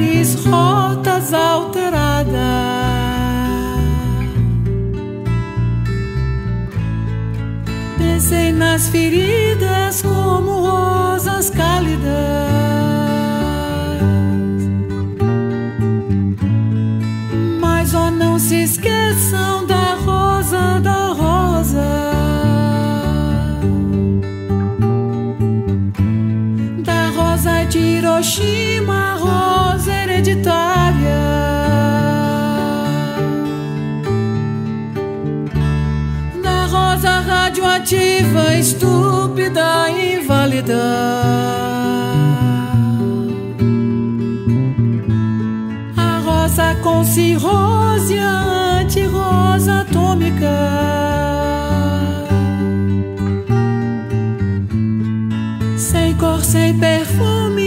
mares, rotas alteradas. Pensei nas feridas como rosas cálidas. Mas ó, não se esqueçam da rosa da rosa. de Hiroshima hereditária. Da rosa radioativa, estúpida, inválida. A rosa com cirrose, a anti-rosa atômica. Sem cor, sem perfume